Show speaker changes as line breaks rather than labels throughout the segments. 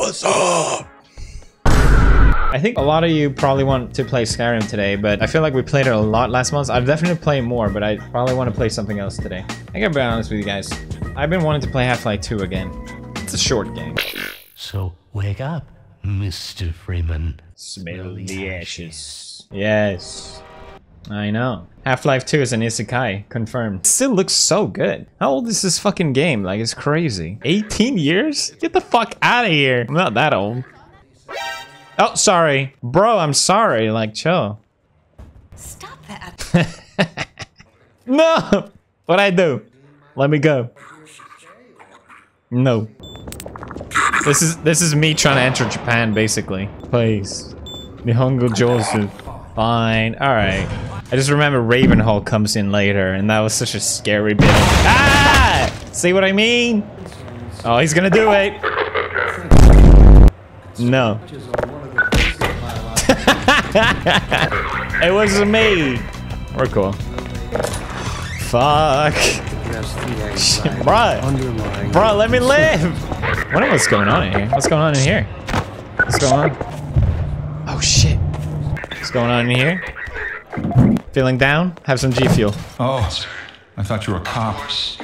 What's up?
I think a lot of you probably want to play Skyrim today, but I feel like we played it a lot last month. I'd definitely play more, but I probably want to play something else today. I gotta be honest with you guys. I've been wanting to play Half-Life 2 again. It's a short game.
So wake up, Mr. Freeman.
Smell the ashes. Yes. I know. Half-Life 2 is an isekai, confirmed. Still looks so good. How old is this fucking game? Like, it's crazy. 18 years? Get the fuck out of here. I'm not that old. Oh, sorry. Bro, I'm sorry. Like, chill.
Stop that.
No! What'd I do? Let me go. No. This is this is me trying to enter Japan, basically. Please. Nihongo Joseph. Fine. Alright. I just remember Ravenholm comes in later, and that was such a scary bit. Ah! See what I mean? Oh, he's gonna do it. No. it was me. We're cool. Fuck. Bruh. Bro, let me live. I wonder what's going on in here. What's going on in here? What's going on? Oh shit. What's going on in here? Feeling down? Have some G Fuel.
Oh, I thought you were a cop.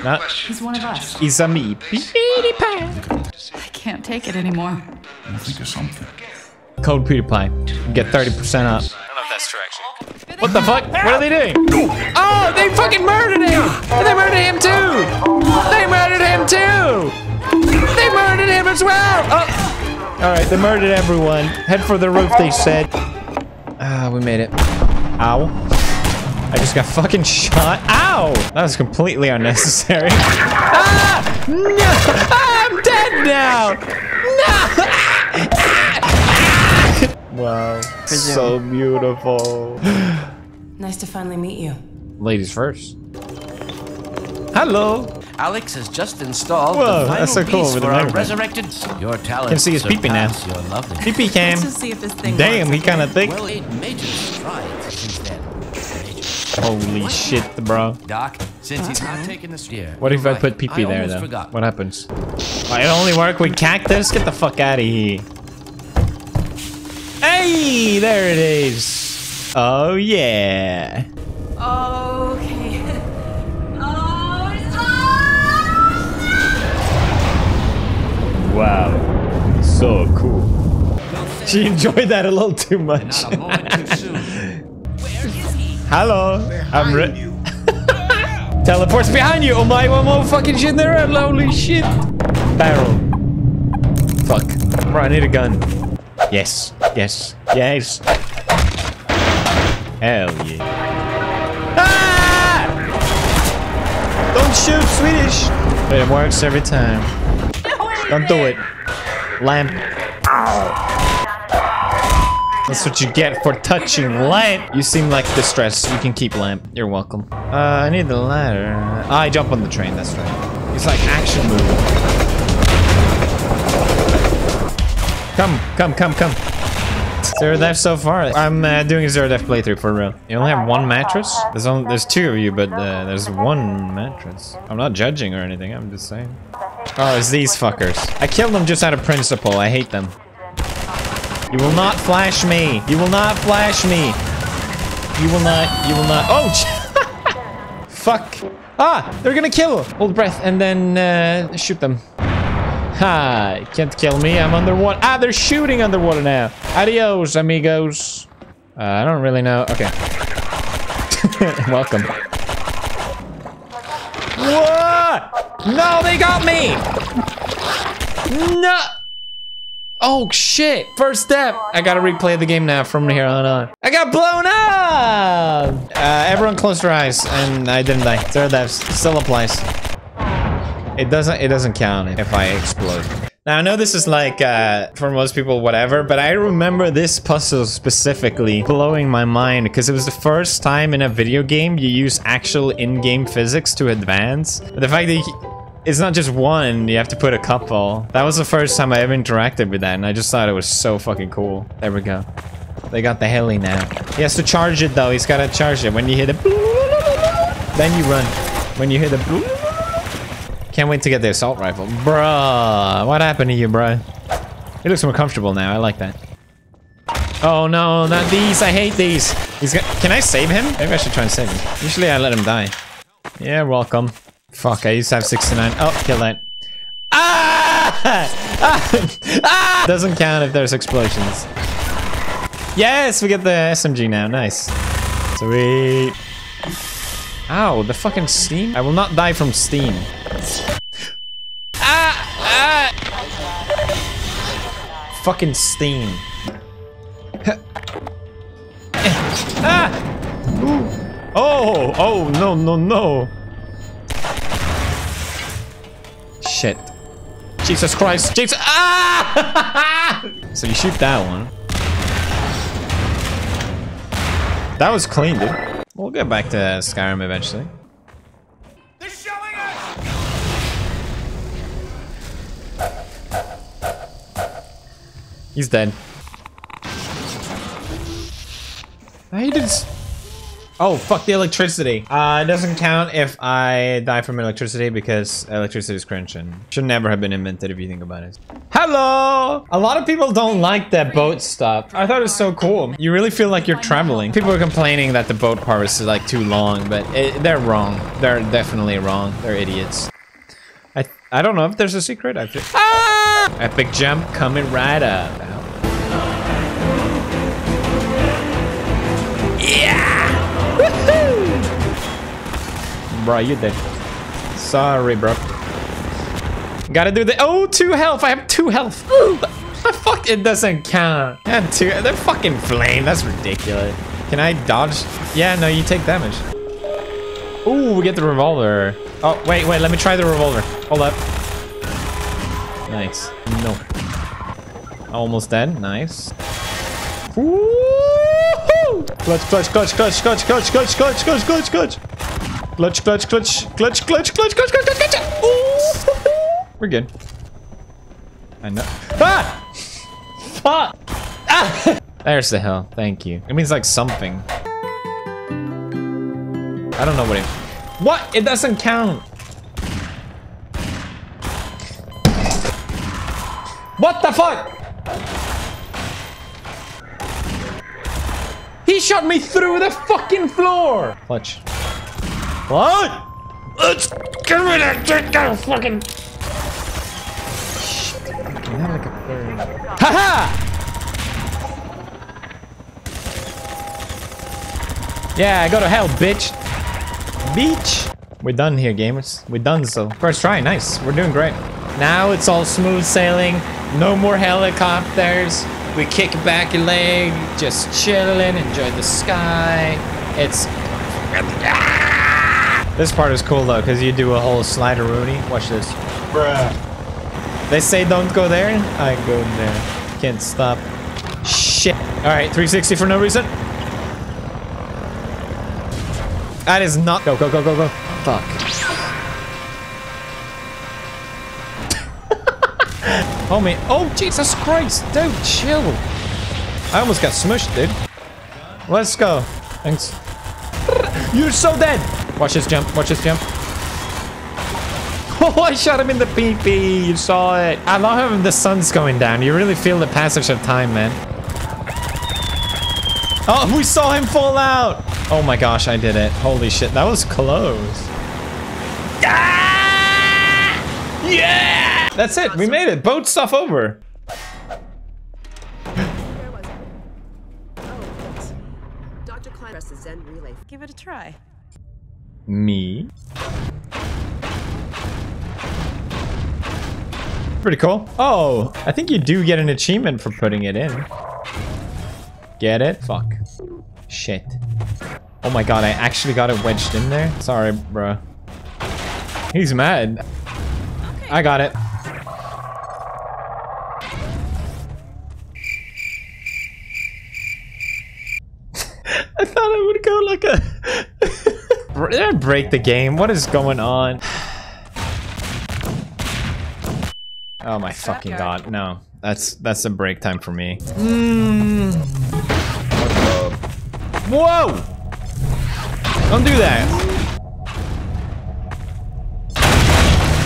Not
He's one of us.
He's a me.
I can't take it anymore.
I'll think of something.
Code PewDiePie. Get 30% up. I don't know if that's true actually. What the fuck? What are they doing? Oh, they fucking murdered him! And They murdered him too! They murdered him too! They murdered him as well! Oh! Alright, they murdered everyone. Head for the roof, they said. Ah, we made it. Ow. I just got fucking shot. Ow! That was completely unnecessary. Ah! No! Ah, I'm dead now! No! Wow. So beautiful.
Nice to finally meet you.
Ladies first. Hello.
Alyx has just installed
Whoa,
the final
that's so cool
piece
with
for our resurrected. Your talent
Can see his peepee now.
Your lovely.
PP cam.
Let's just see if this thing
Damn, he kind of thick.
Well, eight major strides since then. Major.
Holy shit, bro.
Doc, since he's not taking the steer.
What if
you're
I put
right.
PP there though?
Forgot.
What happens? Oh, it only work with cactus? Get the fuck out of here. Hey, there it is. Oh yeah.
Okay. Oh,
Wow. So cool. She enjoyed that a little too much.
Not a moment too soon.
Hello. I'm re- Teleports behind you. Oh my, one more fucking shit there. Holy shit. Barrel. Fuck. Bro, I need a gun. Yes. Yes. Yes. Hell yeah. Ah! Don't shoot, Swedish. But it works every time. Don't do it. Lamp. That's what you get for touching lamp. You seem like distressed. You can keep lamp. You're welcome. Uh, I need the ladder. Ah, I jump on the train. That's right. It's like action movie. Come, come, come, come. Zero death so far. I'm uh, doing a zero death playthrough for real. You only have one mattress? There's only there's two of you, but uh, there's one mattress. I'm not judging or anything. I'm just saying. Oh, it's these fuckers. I killed them just out of principle. I hate them. You will not flash me. You will not flash me. You will not. You will not. Oh, fuck. Ah, they're gonna kill. Hold breath and then uh, shoot them. Ha! Can't kill me. I'm underwater. Ah, they're shooting underwater now. Adios, amigos. Uh, I don't really know. Okay. Welcome. What? No, they got me. No. Oh shit! First step. I gotta replay the game now from here on on. I got blown up. Uh, everyone close their eyes, and I didn't die. Zero deaths still applies. It doesn't. It doesn't count if I explode. Now I know this is like uh, for most people whatever, but I remember this puzzle specifically blowing my mind because it was the first time in a video game you use actual in-game physics to advance. The fact that you, it's not just one, you have to put a couple. That was the first time I ever interacted with that, and I just thought it was so fucking cool. There we go. They got the heli now. He has to charge it though. He's gotta charge it. When you hit it, then you run. When you hit it, can't wait to get the assault rifle. Bruh, what happened to you, bruh? He looks more comfortable now. I like that. Oh no, not these. I hate these. He's got. Can I save him? Maybe I should try and save him. Usually I let him die. Yeah, welcome. Fuck, I used to have 69. Oh, kill that. Ah! ah! ah! Doesn't count if there's explosions. Yes, we get the SMG now. Nice. Sweet. Ow, the fucking steam? I will not die from steam. Ah! Ah! Fucking steam. ah! Ooh. Oh, oh, no, no, no. Shit. Jesus Christ. Jesus. Ah! so you shoot that one. That was clean, dude. We'll get back to Skyrim eventually. They're showing us! He's dead. I did. Oh, fuck the electricity. Uh, it doesn't count if I die from electricity because electricity is cringe and should never have been invented if you think about it. Hello! A lot of people don't like that boat stuff. I thought it was so cool. You really feel like you're traveling. People are complaining that the boat part is like too long, but it, they're wrong. They're definitely wrong. They're idiots. I I don't know if there's a secret. I feel ah! Epic jump coming right up. Bro, you dead. Sorry, bro. Gotta do the- Oh, two health! I have two health! Fuck, it doesn't count. Have two- They're fucking flame. That's ridiculous. Can I dodge? Yeah, no, you take damage. Ooh, we get the revolver. Oh, wait, wait, let me try the revolver. Hold up. Nice. No. Almost dead. Nice. Woo-hoo! Clutch, clutch, clutch, clutch, clutch, clutch, clutch, clutch, clutch, clutch, clutch. Clutch, clutch, clutch, clutch, clutch, clutch, clutch, clutch, clutch, clutch. Ooh. We're good. I know. Ah! Fuck! Ah! There's the hill. Thank you. It means like something. I don't know what it... What? It doesn't count. What the fuck? He shot me through the fucking floor. Clutch. What? Let's get rid of that fucking. Haha! Yeah, I go to hell, bitch. Beach. We're done here, gamers. We're done so. First try, nice. We're doing great. Now it's all smooth sailing. No more helicopters. We kick back a leg, just chilling, enjoy the sky. It's this part is cool though, because you do a whole slider Rooney. Watch this. Bruh. They say don't go there. I go there. Can't stop. Shit. Alright, 360 for no reason. That is not. Go, go, go, go, go. Fuck. oh man. Oh, Jesus Christ. Dude, chill. I almost got smushed, dude. Let's go. Thanks. You're so dead. Watch this jump. Watch this jump. Oh, I shot him in the PP. You saw it. I love having the sun's going down. You really feel the passage of time, man. Oh, we saw him fall out. Oh my gosh, I did it. Holy shit, that was close. Ah! Yeah! That's it. We made it. Boat stuff over.
Dr. Klein press the Zen relay. Give it a try.
Me. Pretty cool. Oh, I think you do get an achievement for putting it in. Get it? Fuck. Shit. Oh my god, I actually got it wedged in there? Sorry, bro. He's mad. I got it. I thought I would go like a... Did I break the game? What is going on? Oh my fucking god, no. That's that's a break time for me. Mm. Whoa! Don't do that.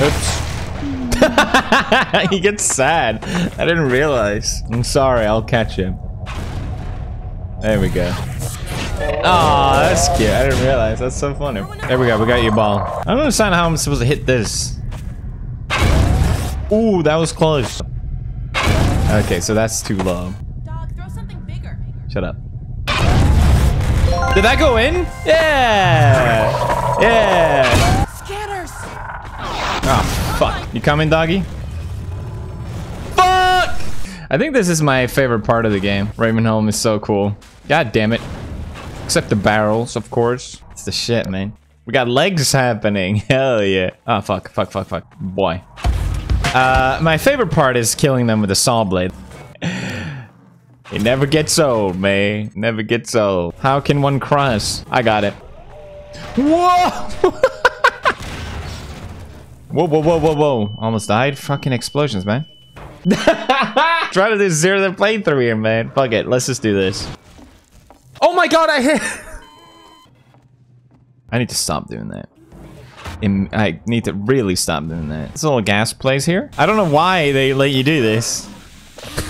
Oops. he gets sad. I didn't realize. I'm sorry, I'll catch him. There we go. Oh, that's cute. I didn't realize. That's so funny. There we go. We got your ball. I don't understand how I'm supposed to hit this. Ooh, that was close. Okay, so that's too low.
Dog, throw something bigger.
Shut up. Did that go in? Yeah. Yeah.
Scanners.
Oh, fuck. You coming, doggy? Fuck! I think this is my favorite part of the game. Ravenholm is so cool. God damn it. Except the barrels, of course. It's the shit, man. We got legs happening. Hell yeah. Oh, fuck, fuck, fuck, fuck. Boy. Uh, my favorite part is killing them with a saw blade. It never gets old, man. Never gets old. How can one cross? I got it. Whoa! whoa, whoa, whoa, whoa, whoa. Almost died. Fucking explosions, man. Try to do zero the playthrough here, man. Fuck it. Let's just do this. Oh my god, I hit. I need to stop doing that. I need to really stop doing that. This little gas place here. I don't know why they let you do this.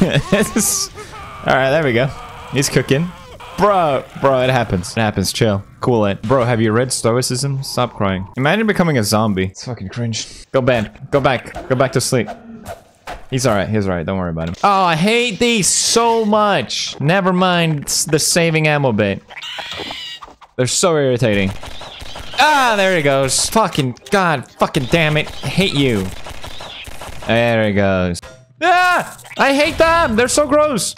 All right, there we go. He's cooking. Bro, bro, it happens. It happens. Chill. Cool it. Bro, have you read Stoicism? Stop crying. Imagine becoming a zombie. It's fucking cringe. Go bed. Go back. Go back to sleep. He's alright. He's alright. Don't worry about him. Oh, I hate these so much. Never mind the saving ammo bit. They're so irritating. Ah, there he goes. Fucking god. Fucking damn it. I hate you. There he goes. Ah! I hate them. They're so gross.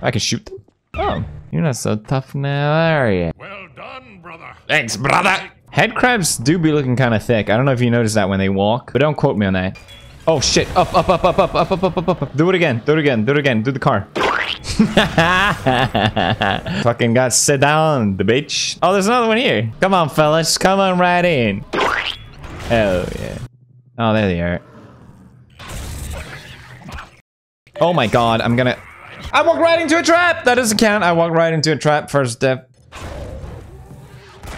I can shoot them. Oh, you're not so tough now, are you?
Well done, brother.
Thanks, brother. Head crabs do be looking kind of thick. I don't know if you noticed that when they walk, but don't quote me on that. Oh shit! Up, up, up, up, up, up, up, up, up, up, up. Do it again. Do it again. Do it again. Do the car. Fucking got sit down, the bitch. Oh, there's another one here. Come on, fellas. Come on right in. Hell yeah. Oh, there they are. Oh my god, I'm gonna... I walk right into a trap! That doesn't count. I walk right into a trap. First step.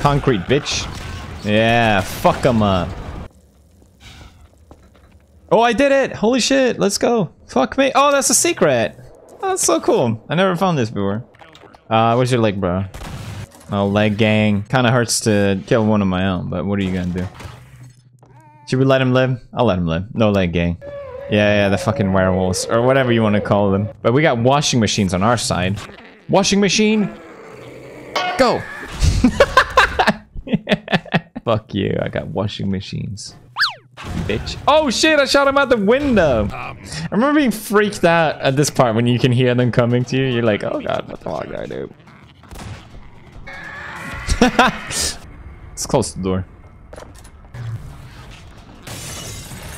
Concrete, bitch. Yeah, fuck them up. Oh, I did it! Holy shit, let's go. Fuck me. Oh, that's a secret. Oh, that's so cool. I never found this before. Uh, where's your leg, bro? Oh, leg gang. Kinda hurts to kill one of my own, but what are you gonna do? Should we let him live? I'll let him live. No leg gang. Yeah, yeah, the fucking werewolves. Or whatever you want to call them. But we got washing machines on our side. Washing machine! Go! Fuck you, I got washing machines. Bitch. Oh shit, I shot him out the window! I remember being freaked out at this part when you can hear them coming to you. You're like, oh god, what the fuck did I do? Let's close the door.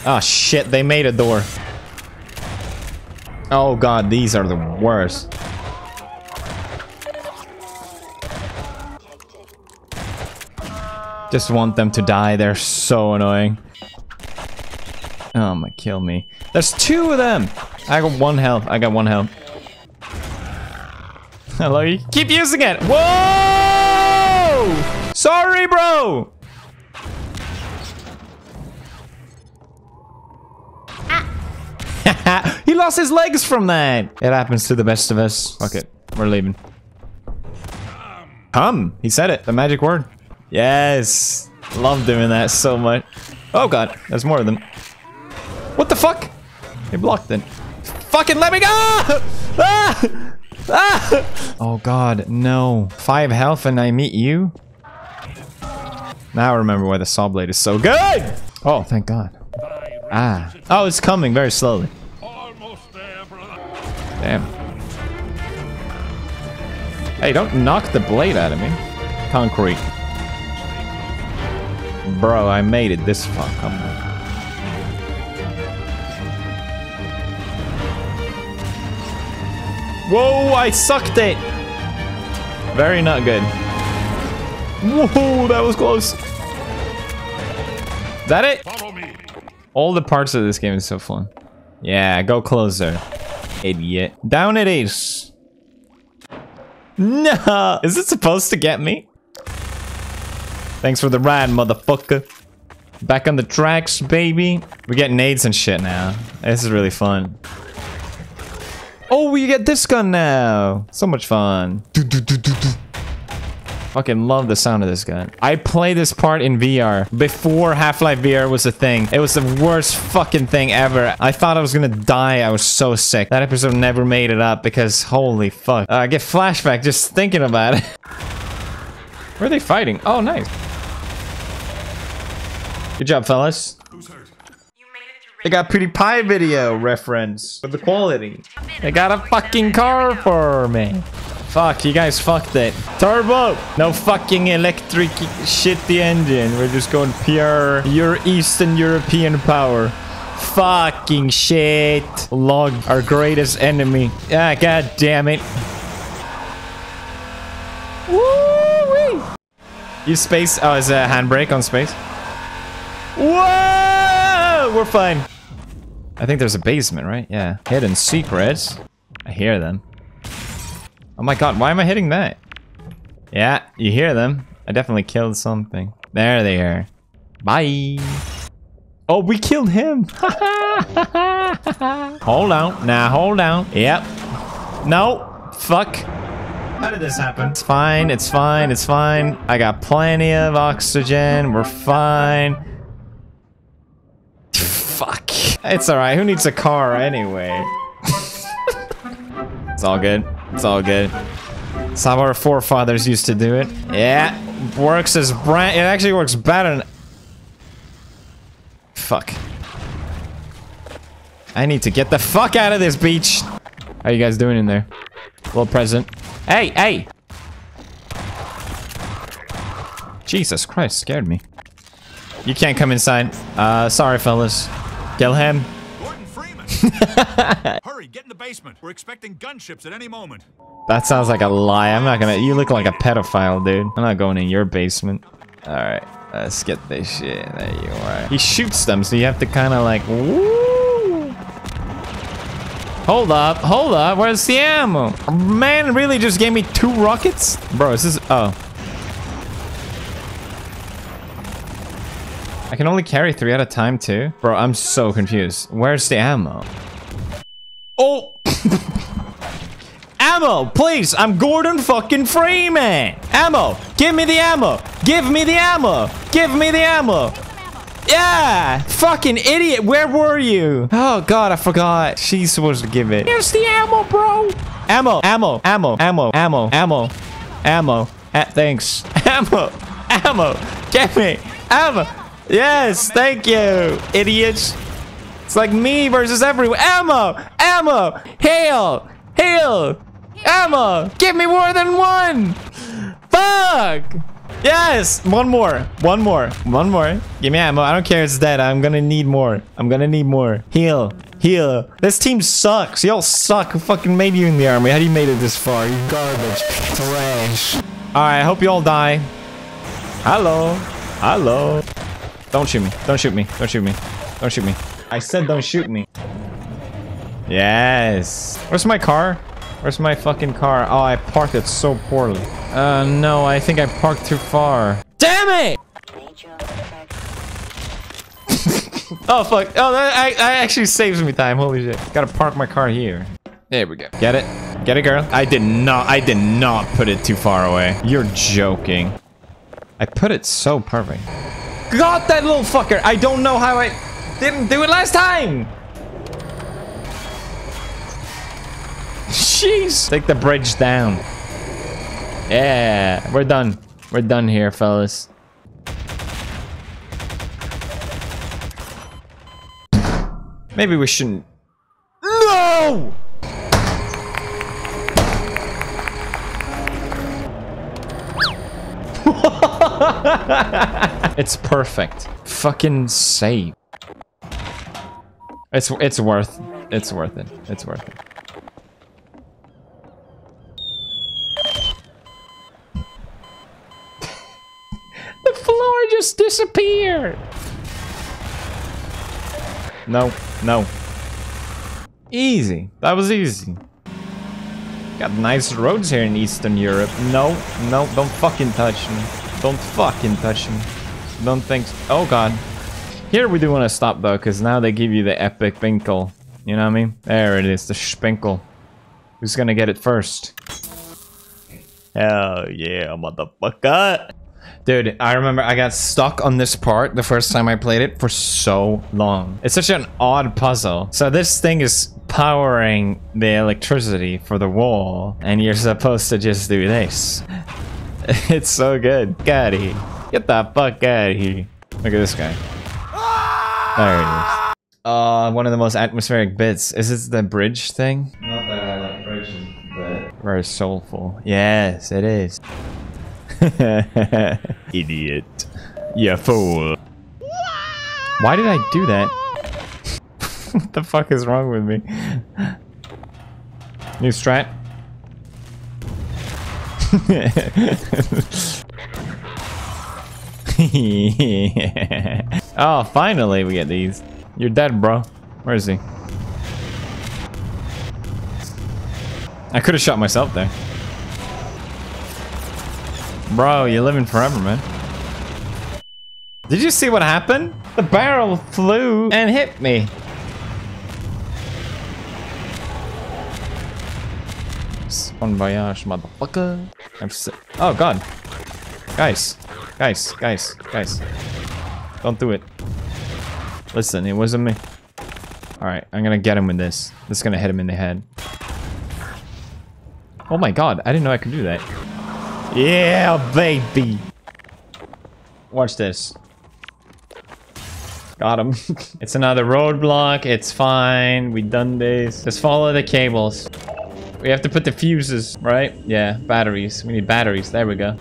Oh shit, they made a door. Oh god, these are the worst. Just want them to die, they're so annoying. Oh my, kill me. There's two of them! I got one health, I got one health. Hello, you keep using it! Whoa! Sorry, bro! he lost his legs from that. It happens to the best of us. Fuck it. We're leaving. Come. He said it. The magic word. Yes. Love doing that so much. Oh god. There's more of them. What the fuck? He blocked it. Fucking let me go! Ah! Ah! Oh god, no. Five health and I meet you? Now I remember why the saw blade is so good! Oh, thank god. Ah. Oh, it's coming very slowly. Damn. Hey, don't knock the blade out of me. Concrete. Bro, I made it this far. Whoa, I sucked it. Very not good. Whoa, that was close. Is that it?
Me.
All the parts of this game is so fun. Yeah, go closer. Idiot. Down it is. No! Is it supposed to get me? Thanks for the ride, motherfucker. Back on the tracks, baby. We get nades and shit now. This is really fun. Oh, we get this gun now. So much fun. Do, do, do. Fucking love the sound of this gun. I played this part in VR before Half-Life VR was a thing. It was the worst fucking thing ever. I thought I was gonna die. I was so sick. That episode never made it up because holy fuck. Uh, I get flashback just thinking about it. Where are they fighting? Oh, nice. Good job, fellas. They got PewDiePie video reference for the quality. They got a fucking car for me. Fuck, you guys fucked it. Turbo! No fucking electric shitty engine. We're just going pure your Eastern European power. Fucking shit. Log, our greatest enemy. Ah, god damn it. Woo-wee. Use space. Oh, is a handbrake on space? Whoa! We're fine. I think there's a basement, right? Yeah. Hidden secrets. I hear them. Oh my god, why am I hitting that? Yeah, you hear them. I definitely killed something. There they are. Bye. Oh, we killed him. hold on. Now, hold on. Yep. No. Fuck. How did this happen? It's fine. It's fine. It's fine. I got plenty of oxygen. We're fine. Fuck. It's alright. Who needs a car anyway? it's all good. It's all good. It's how our forefathers used to do it. Yeah. Works as brand. It actually works better than. Fuck. I need to get the fuck out of this beach. How you guys doing in there? Little present. Hey, hey! Jesus Christ, scared me. You can't come inside. Uh, sorry, fellas. Kill him.
Gordon Freeman! Hurry, get in the basement. We're expecting gunships at any moment.
That sounds like a lie. I'm not gonna. You look like a pedophile, dude. I'm not going in your basement. All right, let's get this shit. There you are. He shoots them, so you have to kind of like. Woo! Hold up, hold up. Where's the ammo? Man, really just gave me two rockets, bro. This is this? Oh. I can only carry three at a time too, bro. I'm so confused. Where's the ammo? Oh. Ammo, please. I'm Gordon fucking Freeman. Ammo. Give me the ammo. Give me the ammo. Give me the ammo. Yeah. Fucking idiot. Where were you? Oh, God, I forgot. She's supposed to give it. Here's the ammo, bro. Ammo. Ammo. Ammo. Ammo. Ammo. Ammo. Ammo. Ah, thanks. Ammo. Ammo. Get me. Ammo. Yes. Thank you, idiots. It's like me versus everyone. Ammo. Ammo. Hail. Hail. Ammo! Give me more than one! Fuck! Yes! One more. One more. One more. Give me ammo. I don't care it's dead. I'm gonna need more. I'm gonna need more. Heal. Heal. This team sucks. Y'all suck. Who fucking made you in the army? How do you made it this far? You garbage. Trash. Alright, I hope you all die. Hello. Hello. Don't shoot me. Don't shoot me. Don't shoot me. Don't shoot me. I said don't shoot me. Yes. Where's my car? Where's my fucking car? Oh, I parked it so poorly. Uh, no, I think I parked too far. Damn it! oh, fuck. Oh, that, I, I actually saves me time. Holy shit. Gotta park my car here. There we go. Get it? Get it, girl? I did not, I did not put it too far away. You're joking. I put it so perfect. Got that little fucker. I don't know how I didn't do it last time. Jeez. Take the bridge down. Yeah, we're done. We're done here, fellas. Maybe we shouldn't. No! it's perfect. Fucking save. It's it's worth it's worth it. It's worth it. the floor just disappeared. No, no. Easy. That was easy. Got nice roads here in Eastern Europe. No, no, don't fucking touch me. Don't fucking touch me. Don't think. Oh god. Here we do want to stop though, because now they give you the epic Binkle. You know what I mean? There it is, the Spinkle. Who's gonna get it first? Hell yeah, motherfucker. Dude, I remember I got stuck on this part the first time I played it for so long. It's such an odd puzzle. So this thing is powering the electricity for the wall, and you're supposed to just do this. It's so good. Get out of here. Get the fuck out of here. Look at this guy. There it is. Uh, one of the most atmospheric bits. Is this the bridge thing? Not that I like bridges, but very soulful. Yes, it is. Idiot. You fool. Why did I do that? what the fuck is wrong with me? New strat. oh, finally we get these. You're dead, bro. Where is he? I could have shot myself there. Bro, you're living forever, man. Did you see what happened? The barrel flew and hit me. Bon voyage, motherfucker. I'm sick. Oh, God. Guys. Guys, guys, guys. Don't do it. Listen, it wasn't me. Alright, I'm gonna get him with this. This is gonna hit him in the head. Oh my god, I didn't know I could do that. Yeah, baby! Watch this. Got him. it's another roadblock. It's fine. We done this. Just follow the cables. We have to put the fuses, right? Yeah, batteries. We need batteries. There we go.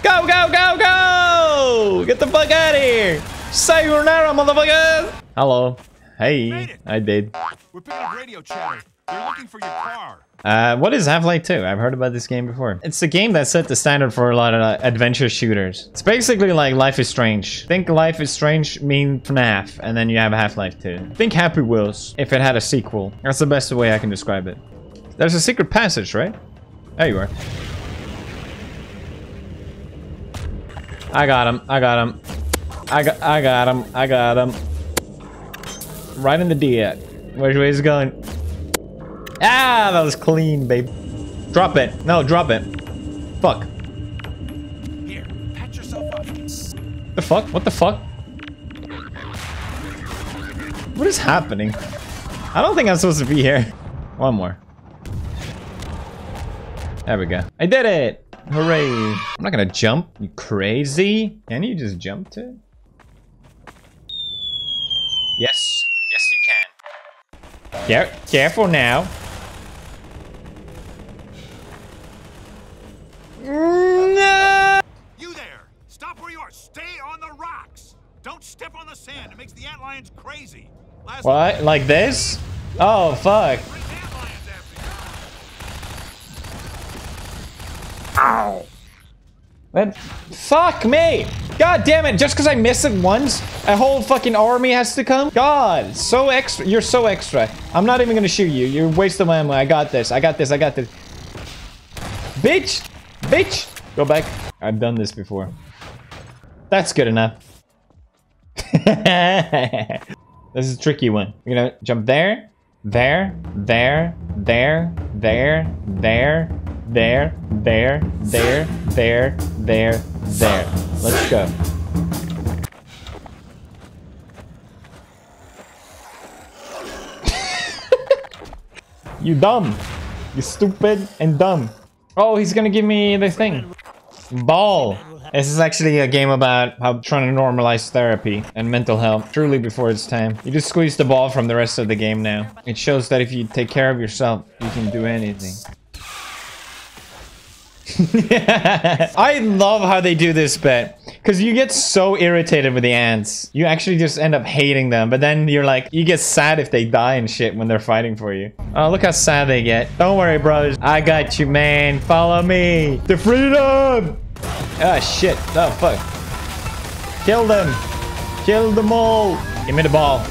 Go, go, go, go! Get the fuck out of here! Sayonara, motherfucker! Hello. Hey, I did.
We're picking up radio chatter. They're looking for your car.
Uh, what is Half-Life 2? I've heard about this game before. It's a game that set the standard for a lot of uh, adventure shooters. It's basically like Life is Strange. Think Life is Strange mean FNAF, and then you have Half-Life 2. Think Happy Wheels, if it had a sequel. That's the best way I can describe it. There's a secret passage, right? There you are. I got him. I got him. I got I got him. I got him. Right in the D. Which way is going? Ah, that was clean, babe. Drop it. No, drop it. Fuck.
Here, patch yourself up.
The fuck? What the fuck? What is happening? I don't think I'm supposed to be here. One more. There we go. I did it! Hooray! I'm not gonna jump, you crazy. Can you just jump to it? Yes. Yes, you can. Care careful now. No!
You there! Stop where you are. Stay on the rocks. Don't step on the sand. It makes the antlions crazy. Last
What? Like this? Oh, fuck.
Bring antlions after you.
Ow! Man, fuck me! God damn it, just because I miss it once, a whole fucking army has to come? God, so extra. You're so extra. I'm not even gonna shoot you. You're wasting my ammo. I got this. I got this. I got this. Bitch! Bitch! Go back. I've done this before. That's good enough. this is a tricky one. We're gonna jump there, there, there, there, there, there, there, there, there, there, there, there. Let's go. you dumb. You stupid and dumb. Oh, he's gonna give me the thing. Ball. This is actually a game about how trying to normalize therapy and mental health truly before its time. You just squeeze the ball from the rest of the game now. It shows that if you take care of yourself, you can do anything. I love how they do this bit because you get so irritated with the ants. You actually just end up hating them, but then you're like, you get sad if they die and shit when they're fighting for you. Oh, look how sad they get. Don't worry, bros. I got you, man. Follow me The freedom. Ah, shit. Oh, fuck. Kill them. Kill them all. Give me the ball.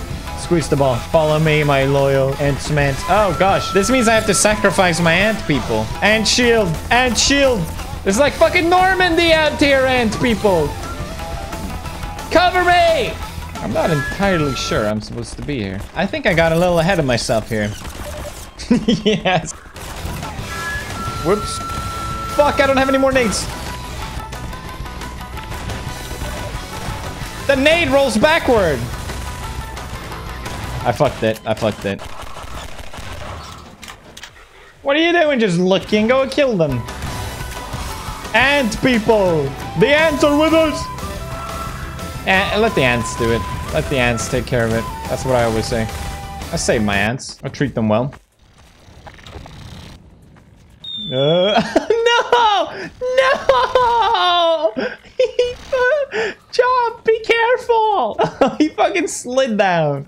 Squeeze the ball. Follow me, my loyal ants man. Oh gosh, this means I have to sacrifice my ant people. Ant shield. Ant shield. It's like fucking Normandy out here, ant people. Cover me. I'm not entirely sure I'm supposed to be here. I think I got a little ahead of myself here. yes. Whoops. Fuck, I don't have any more nades. The nade rolls backward. I fucked it. I fucked it. What are you doing? Just looking. Go kill them. Ant people. The ants are with us. And let the ants do it. Let the ants take care of it. That's what I always say. I save my ants. I treat them well. Uh, no! No! Chomp, be careful! he fucking slid down.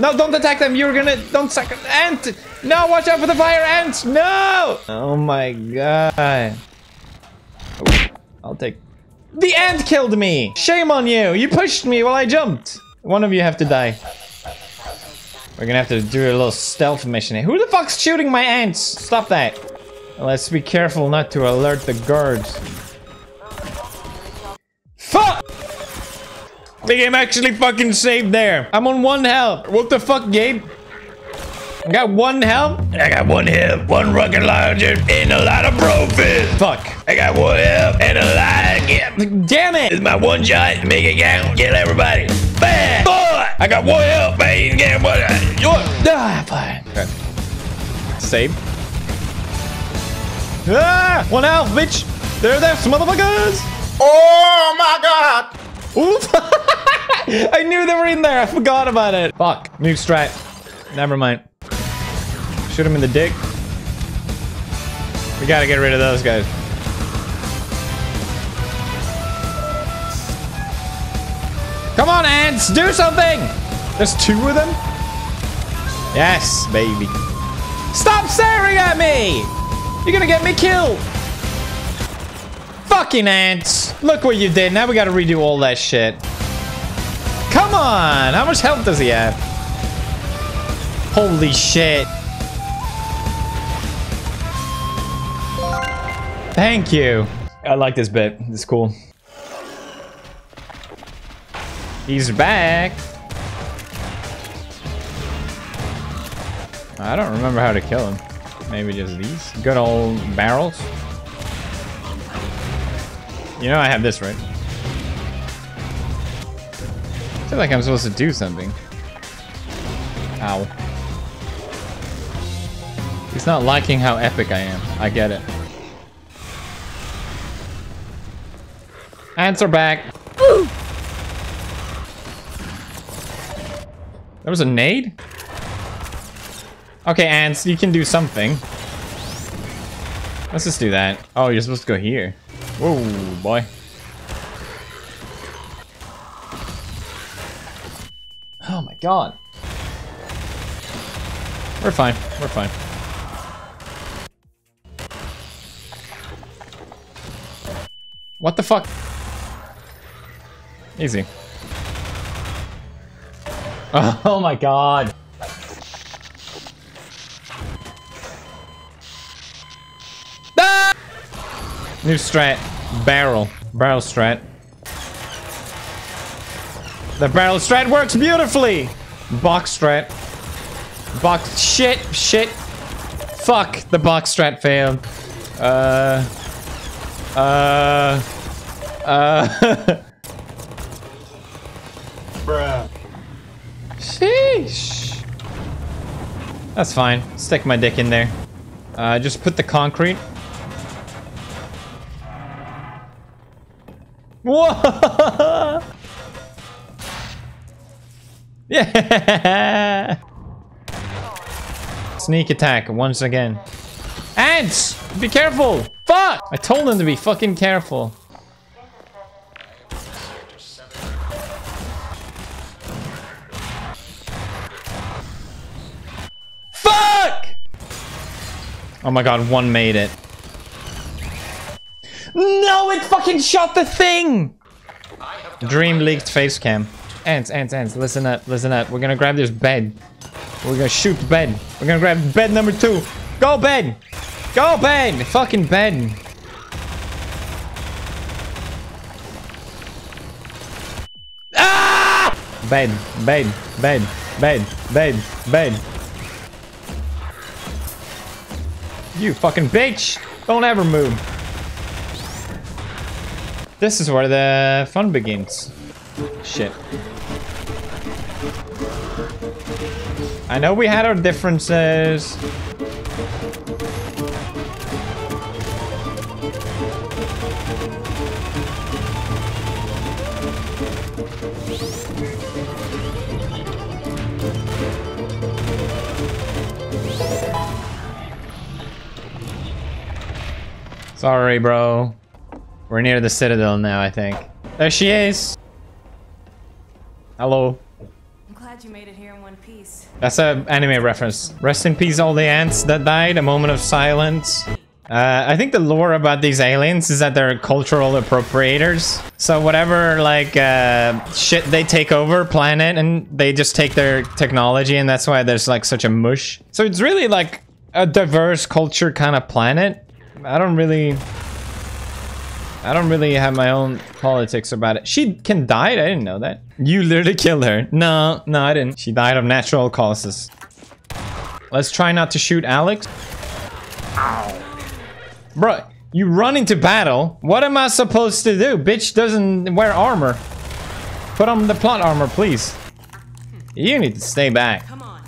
No, don't attack them. You're gonna... Don't suck... Ant! No, watch out for the fire ants! No! Oh my god. I'll take... The ant killed me! Shame on you! You pushed me while I jumped! One of you have to die. We're gonna have to do a little stealth mission. Who the fuck's shooting my ants? Stop that. Let's be careful not to alert the guards. Fuck! The game actually fucking saved there. I'm on one health. What the fuck, Gabe? I got one health?
I got one hip, one rocket launcher, and a lot of profit.
Fuck.
I got one hip and a lot of yeah.
Damn it!
This is my one shot. Make it count. Kill everybody. Bam! Boy! I got one hip, man. Get what?
Ah, fine. Okay. Save. Ah! One health, bitch! There, there, some motherfuckers!
Oh my god!
Oof! I knew they were in there. I forgot about it. Fuck. New strat. Never mind. Shoot him in the dick. We gotta get rid of those guys. Come on, ants! Do something! There's two of them? Yes, baby. Stop staring at me! You're gonna get me killed! Fucking ants! Look what you did. Now we gotta redo all that shit. Come on! How much health does he have? Holy shit. Thank you. I like this bit. It's cool. He's back. I don't remember how to kill him. Maybe just these? Good old barrels. You know I have this, right? I feel like I'm supposed to do something. Ow. He's not liking how epic I am. I get it. Answer back. There was a nade? Okay, ants, you can do something. Let's just do that. Oh, you're supposed to go here. Whoa, boy. Oh my god. We're fine. We're fine. What the fuck? Easy. Oh my god. Ah! New strat. Barrel. Barrel strat. The barrel strat works beautifully! Box strat. Box. Shit. Shit. Fuck. The box strat failed. Uh. Uh. Uh.
Bruh.
Sheesh. That's fine. Stick my dick in there. Uh, just put the concrete. Whoa! Yeah! Sneak attack once again. Ants! Be careful! Fuck! I told them to be fucking careful. Fuck! Oh my god, one made it. No, it fucking shot the thing! Dream leaked face cam. Ants, ants, ants, listen up, listen up. We're gonna grab this bed. We're gonna shoot the bed. We're gonna grab bed number two. Go bed! Go bed! Fucking bed. Ah! Bed, bed, bed, bed, bed, bed. You fucking bitch! Don't ever move. This is where the fun begins. Shit. I know we had our differences. Sorry, bro. We're near the Citadel now, I think. There she is. Hello.
I'm glad you made it here in one piece.
That's a anime reference. Rest in peace, all the ants that died. A moment of silence. Uh, I think the lore about these aliens is that they're cultural appropriators. So whatever like uh, shit they take over planet and they just take their technology and that's why there's like such a mush. So it's really like a diverse culture kind of planet. I don't really... I don't really have my own politics about it. She can die? I didn't know that. You literally killed her. No, no, I didn't. She died of natural causes. Let's try not to shoot Alyx. Bro, you run into battle. What am I supposed to do? Bitch doesn't wear armor. Put on the plot armor, please. You need to stay back.
Come on.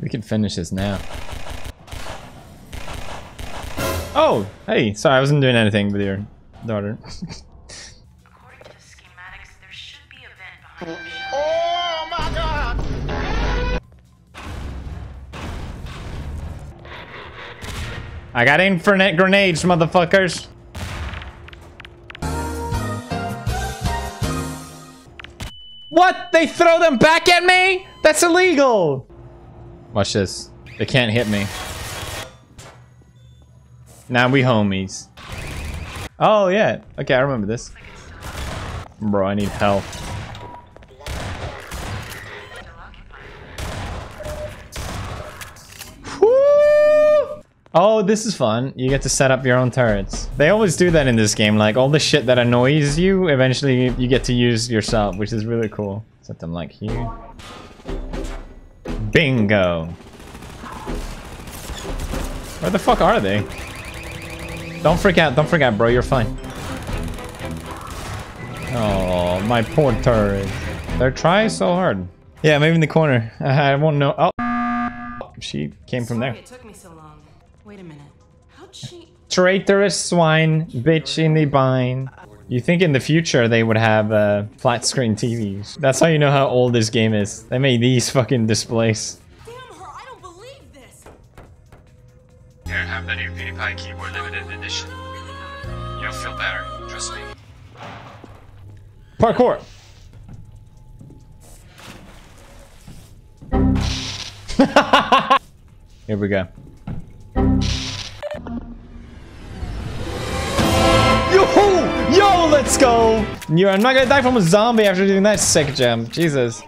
We can finish this now. Oh, hey. Sorry, I wasn't doing anything with your daughter.
According to the schematics, there should be a vent behind the oh, oh
I got infinite grenades, motherfuckers. What? They throw them back at me? That's illegal. Watch this. They can't hit me. Now we homies. Oh, yeah. Okay, I remember this. Bro, I need help. Oh, this is fun. You get to set up your own turrets. They always do that in this game. Like, all the shit that annoys you, eventually you get to use yourself, which is really cool. Set them like here. Bingo. Where the fuck are they? Don't freak out. Don't freak out, bro. You're fine. Oh, my poor turret. They're trying so hard. Yeah, maybe in the corner. I won't know. Oh. She came from there.
Sorry it took me so long. Wait a minute. How'd she...
Traitorous swine, bitch in the bind. You think in the future they would have uh, flat screen TVs. That's how you know how old this game is. They made these fucking displays. Here, have the new PewDiePie keyboard limited edition. You'll feel better, trust me. Parkour! Here we go. Yo! Yo, let's go! You are not gonna die from a zombie after doing that sick jump. Jesus.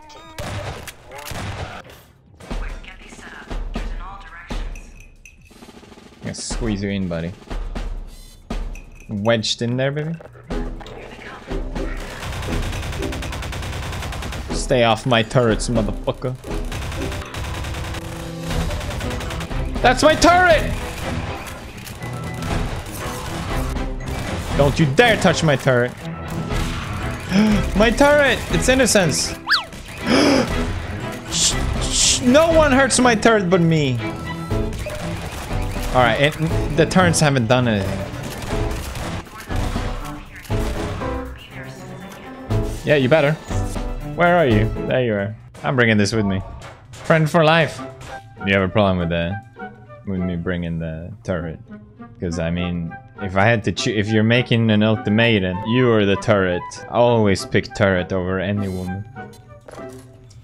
Gonna squeeze you in, buddy. Wedged in there, baby. Stay off my turrets, motherfucker. That's my turret! Don't you dare touch my turret. my turret! It's innocence. No one hurts my turret but me. Alright, it- the turrets haven't done anything. Yeah, you better. Where are you? There you are. I'm bringing this with me. Friend for life. You have a problem with that? With me bringing the turret? Because, I mean, if I had to choose... If you're making an ultimatum, you are the turret. I always pick turret over any woman.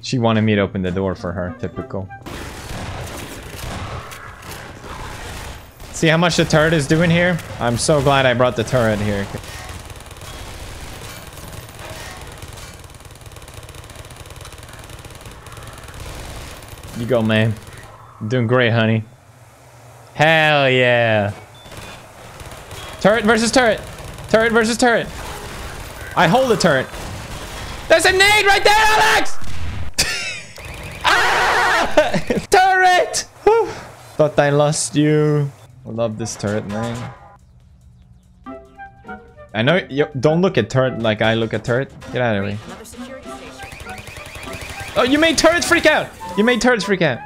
She wanted me to open the door for her. Typical. See how much the turret is doing here? I'm so glad I brought the turret here. You go, man. Doing great, honey. Hell yeah. Turret versus turret. Turret versus turret. I hold the turret. There's a nade right there, Alyx! Ah! turret! Whew. Thought I lost you. I love this turret, man. I know you don't look at turret like I look at turret. Get out of the way.
Another security station.
Oh, you made turrets freak out. You made turrets freak out.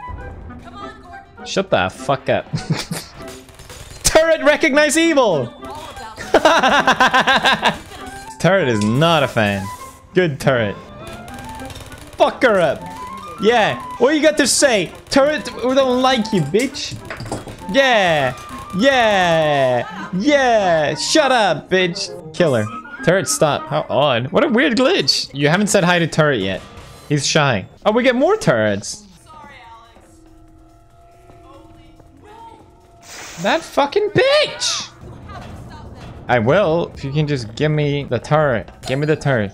Shut the fuck up. turret recognize evil. turret is not a fan. Good turret. Fuck her up. Yeah. What you got to say? Turret we don't like you, bitch. Yeah. Yeah. Yeah. Shut up, bitch. Killer. Turret stop. How odd. What a weird glitch. You haven't said hi to turret yet. He's shy. Oh, we get more turrets. That fucking bitch! I will, if you can just give me the turret. Give me the turret.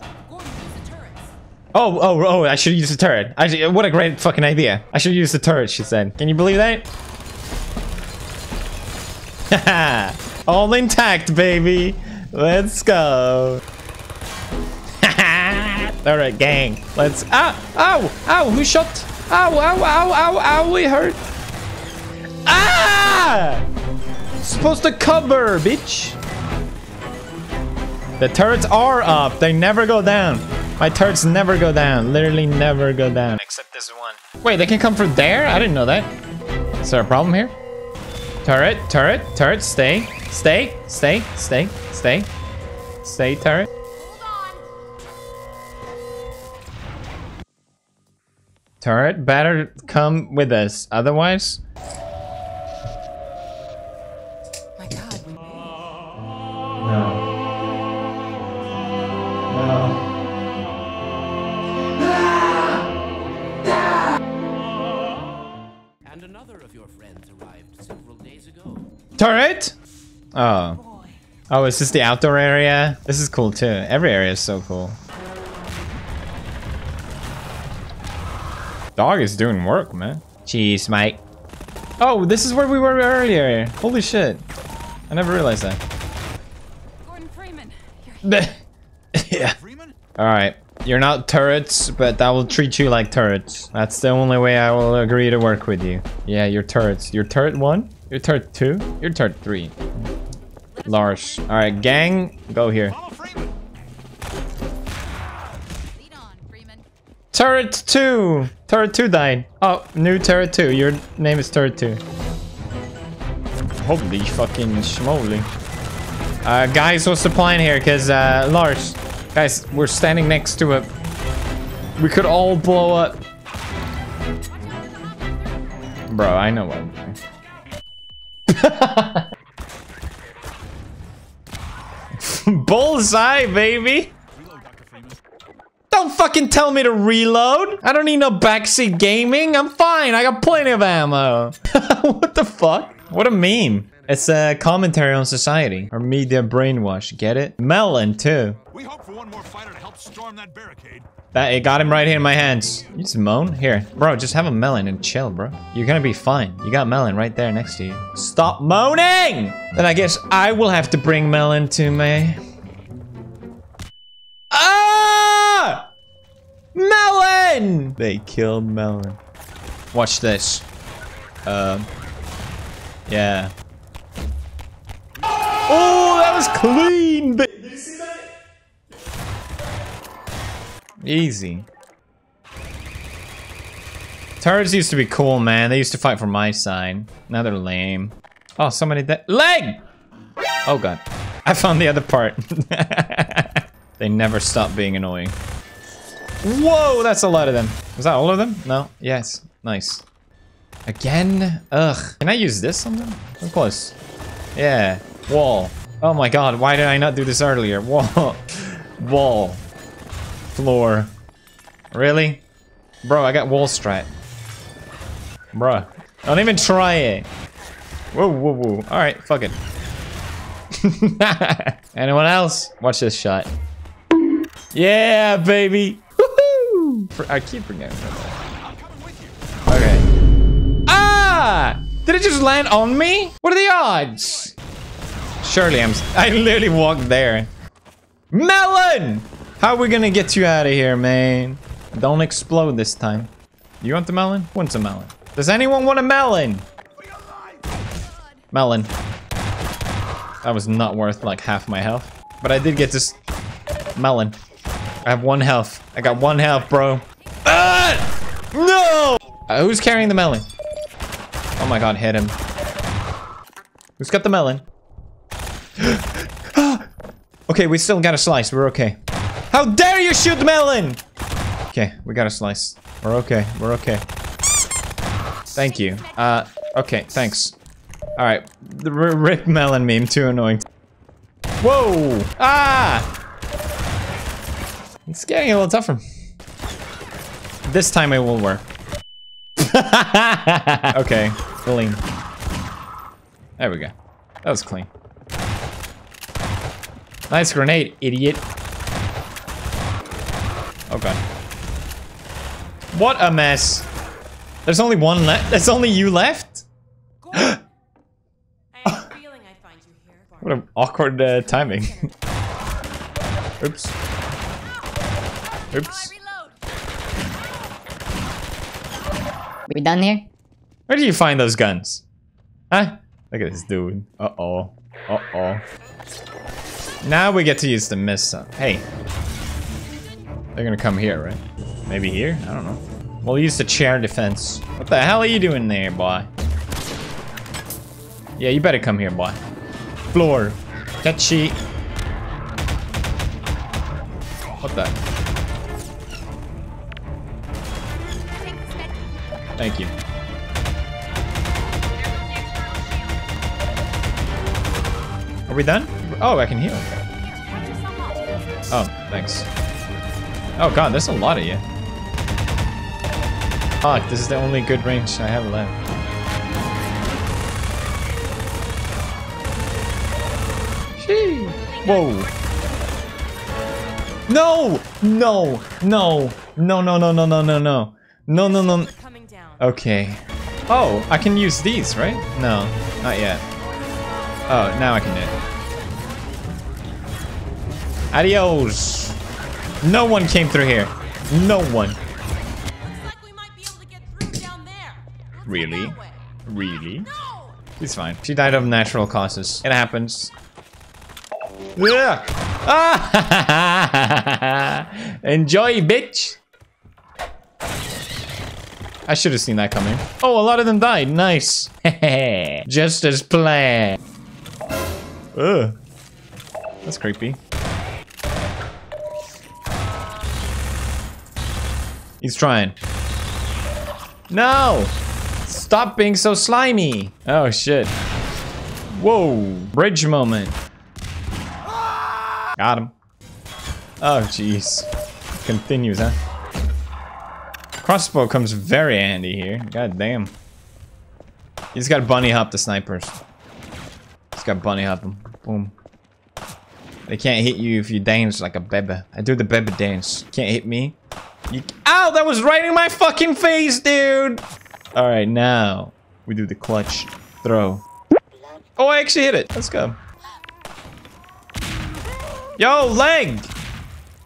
Oh, oh, oh, I should use the turret. I should, what a great fucking idea. I should use the turret, she said. Can you believe that? All intact, baby. Let's go. Alright, gang. Let's. Ah! Ow! Ow! Who shot? Ow! Ow! Ow! Ow! Ow! We hurt. Ah! Supposed to cover, bitch. The turrets are up. They never go down. My turrets never go down. Literally never go down. Except this one. Wait, they can come from there? I didn't know that. Is there a problem here? Turret, turret, turret, stay. Stay, stay, stay, stay. Stay, turret. Turret, better come with us. Otherwise,
My God, we
no. No. Turret? Oh. Oh, is this the outdoor area? This is cool too. Every area is so cool. Dog is doing work, man. Jeez, Mike. Oh, this is where we were earlier. Holy shit. I never realized that.
Gordon Freeman, you're
yeah.
Freeman?
Alright. You're not turrets, but I will treat you like turrets. That's the only way I will agree to work with you. Yeah, you're turrets. You're turret one? You're turret two? You're turret three. Lars. Alright, gang, go here.
Follow Freeman.
lead on, Freeman.
Turret 2! Turret 2 died. Oh, new turret 2. Your name is turret 2. Holy fucking schmoly. Uh, guys, what's the plan here? Because, uh, Lars, guys, we're standing next to a... We could all blow up. Bro, I know what I'm doing. Bullseye, baby! Don't fucking tell me to reload. I don't need no backseat gaming. I'm fine. I got plenty of ammo. what the fuck? What a meme. It's a commentary on society. Or media brainwash. Get it? Melon, too.
We hope for one more fighter to help storm that barricade.
That it got him right here in my hands. You just moan? Here. Bro, just have a melon and chill, bro. You're gonna be fine. You got melon right there next to you. Stop moaning! Then I guess I will have to bring melon to me. Ah! Melon! They killed melon. Watch this. Um. Yeah. Oh, that was clean! Easy. Turrets used to be cool, man. They used to fight for my side. Now they're lame. Oh, somebody dead. Leg! Oh, God. I found the other part. they never stop being annoying. Whoa, that's a lot of them. Was that all of them? No? Yes. Nice. Again? Ugh. Can I use this on them? I'm close. Yeah. Wall. Oh my god, why did I not do this earlier? Wall. Wall. Floor. Really? Bro, I got wall strat. Bruh. Don't even try it. Whoa, whoa, whoa. Alright, fuck it. Anyone else? Watch this shot. Yeah, baby. I keep forgetting that. Okay. Ah! Did it just land on me? What are the odds? Surely I'm. I literally walked there. Melon! How are we gonna get you out of here, man? Don't explode this time. You want the melon? Who wants a melon? Does anyone want a melon? Melon. That was not worth like half my health. But I did get this melon. I have one health. I got one health, bro. Ah! No! Uh, who's carrying the melon? Oh my god, hit him. Who's got the melon? okay, we still got a slice. We're okay. How dare you shoot melon! Okay, we got a slice. We're okay. We're okay. Thank you. Uh, okay, thanks. Alright, the rip melon meme, too annoying. Whoa! Ah! It's getting a little tougher. This time it will work. okay, clean. There we go. That was clean. Nice grenade, idiot. Oh god. What a mess. There's only one left. There's only you left?
I a I find you here.
What an awkward uh, timing. Oops. Oops.
We done here?
Where do you find those guns? Huh? Look at this dude. Uh-oh. Uh-oh. Now we get to use the missile. Hey. They're gonna come here, right? Maybe here? I don't know. We'll use the chair defense. What the hell are you doing there, boy? Yeah, you better come here, boy. Floor. Catchy. What the? Thank you. Are we done? Oh, I can heal. Oh, thanks. Oh god, there's a lot of you. Fuck, this is the only good range I have left. Shee. Whoa. No! No! No! No, no, no, no, no, no, no. No, no, no. Okay. Oh, I can use these, right? No, not yet. Oh, now I can do it. Adios. No one came through here. No one.
Like we might be able to get through down there. Let's go
Really? Really?
No!
She's fine. She died of natural causes. It happens. Yeah. Ah! Enjoy, bitch. I should have seen that coming. Oh, a lot of them died. Nice. Just as planned. Ugh. That's creepy. He's trying. No! Stop being so slimy. Oh, shit. Whoa. Bridge moment. Got him. Oh, jeez. Continues, huh? Crossbow comes very handy here. God damn. He's got bunny hop the snipers. He's got bunny hop them. Boom. They can't hit you if you dance like a bebe. I do the bebe dance. Can't hit me. You Ow! That was right in my fucking face, dude! Alright, now we do the clutch throw. Oh, I actually hit it. Let's go. Yo, leg!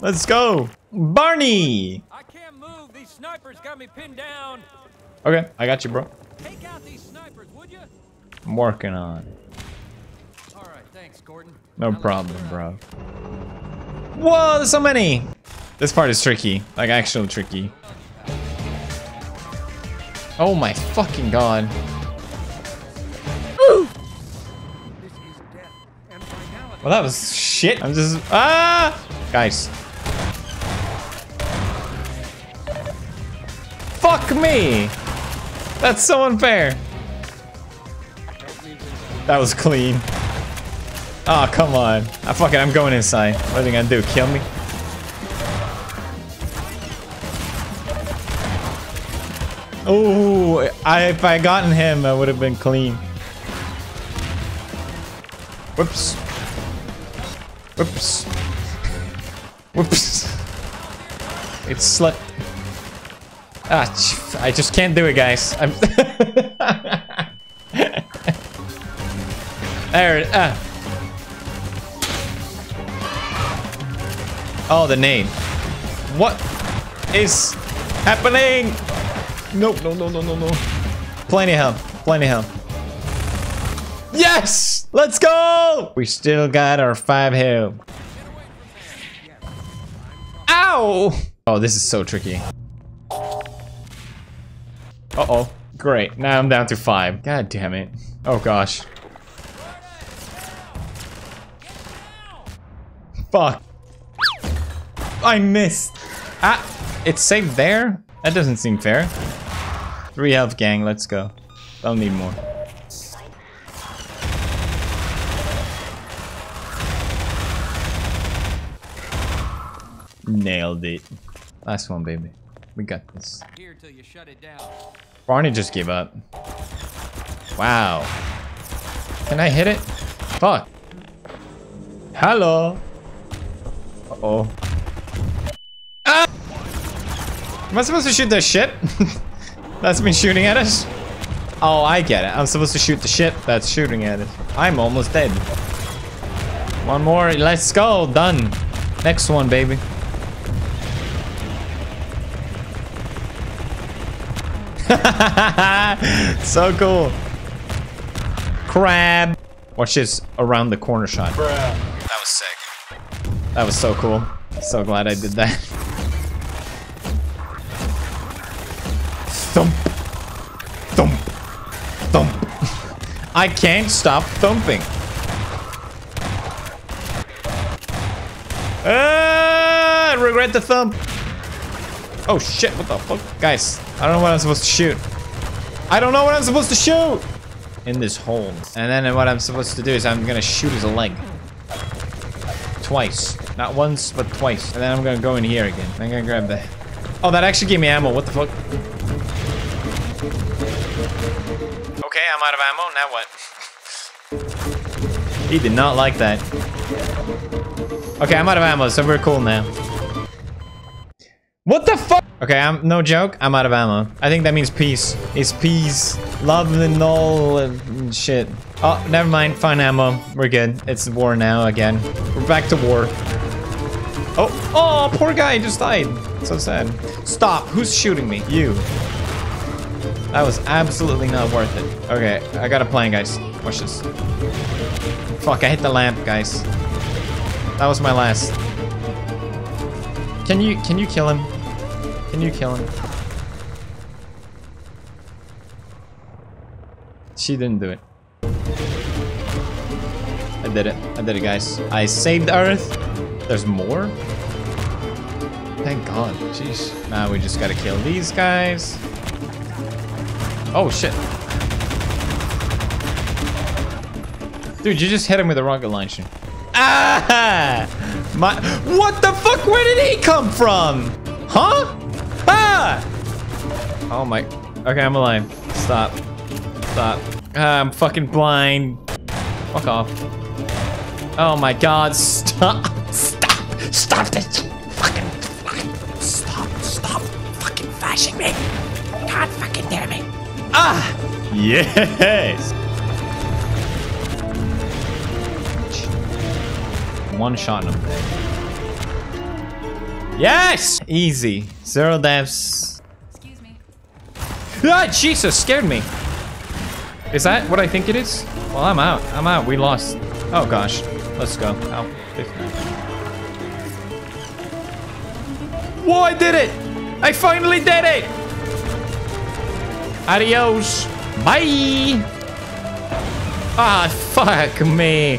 Let's go. Barney!
I can't move. These snipers got me pinned down.
Okay, I got you, bro.
Take out these snipers, would you?
I'm working on it.
All right, thanks, Gordon.
No problem, bro. Whoa, there's so many! This part is tricky. Like, actually tricky. Oh my fucking god. Well, that was shit. I'm just... Ah! Guys. Fuck me! That's so unfair. That was clean. Oh, come on. Ah, fuck it, I'm going inside. What are they gonna do? Kill me? Oh, I, if I gotten him, I would have been clean. Whoops. Whoops. Whoops. It slipped. Ah, I just can't do it, guys. I'm there. Ah. Oh, the name. What is happening? Nope, no, no, no, no, no. Plenty of health. Plenty of health. Yes! Let's go! We still got our five help. Ow! Oh, this is so tricky. Uh-oh. Great. Now I'm down to five. God damn it. Oh, gosh. Fuck. I missed. Ah, it's saved there? That doesn't seem fair. Three health, gang. Let's go. Don't need more. Nailed it. Last one, baby. We got this.
Here till you shut it down.
Barney just gave up. Wow. Can I hit it? Fuck. Hello. Uh-oh. Ah! Am I supposed to shoot the ship? that's been shooting at us? Oh, I get it. I'm supposed to shoot the ship that's shooting at it. I'm almost dead. One more. Let's go. Done. Next one, baby. so cool. Crab. Watch this around the corner shot. That was sick. That was so cool. So glad I did that. I can't stop thumping. Ah, I regret the thump. Oh shit, what the fuck? Guys, I don't know what I'm supposed to shoot. I don't know what I'm supposed to shoot! In this hole. And then what I'm supposed to do is I'm gonna shoot his leg. Twice. Not once, but twice. And then I'm gonna go in here again. I'm gonna grab that. Oh, that actually gave me ammo. What the fuck? I'm out of ammo. Now what? he did not like that. Okay, I'm out of ammo, so we're cool now. What the fuck? Okay, I'm no joke. I'm out of ammo. I think that means peace. It's peace, love, and all and shit. Oh, never mind. Fine ammo. We're good. It's war now again. We're back to war. Oh, oh, poor guy just died. So sad. Stop. Who's shooting me? You. That was absolutely not worth it. Okay, I got a plan, guys. Watch this. Fuck, I hit the lamp, guys. That was my last. Can you can you kill him? Can you kill him? She didn't do it. I did it. I did it, guys. I saved Earth. There's more? Thank God. Jeez. Now we just gotta kill these guys. Oh, shit. Dude, you just hit him with a rocket launcher. Ah! My, what the fuck? Where did he come from? Huh? Ah! Oh my. Okay, I'm alive. Stop. Stop. Ah, I'm fucking blind. Fuck off. Oh my god. Stop. Stop. Stop this. Ah! Yes! One shot in him. Yes! Easy. Zero deaths.
Excuse me.
Ah, Jesus, scared me. Is that what I think it is? Well, I'm out. I'm out. We lost. Oh, gosh. Let's go. Ow. Whoa, I did it! I finally did it! Adios. Bye! Ah, fuck me.